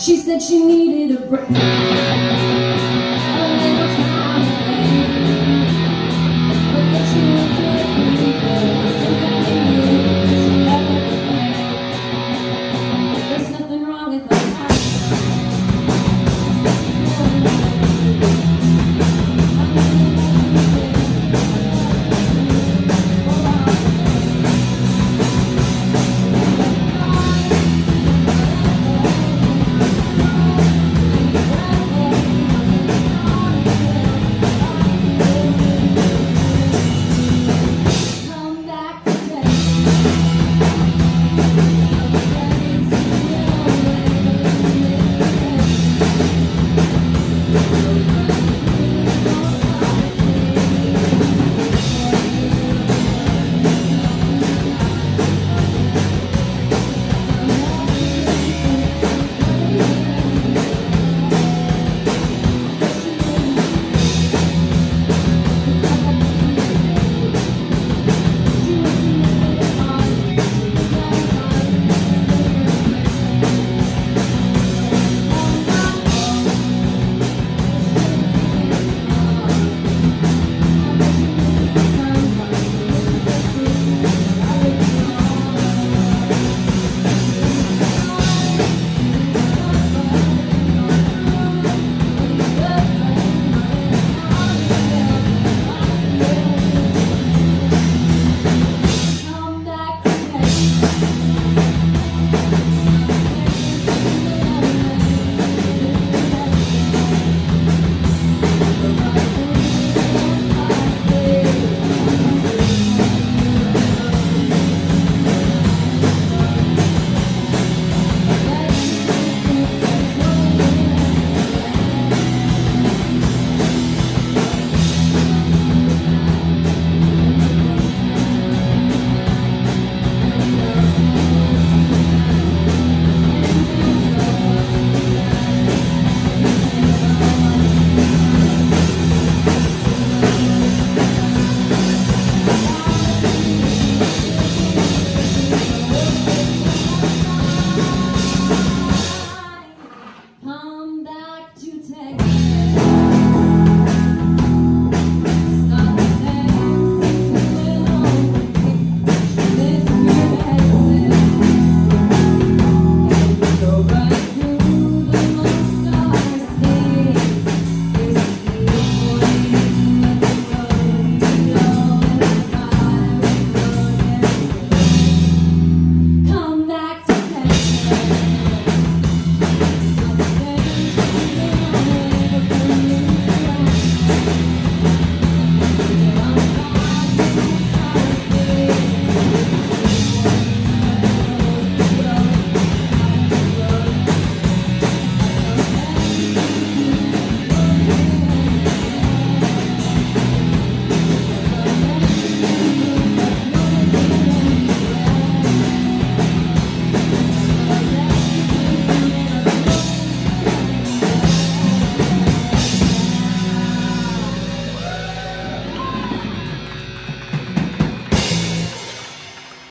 She said she needed a break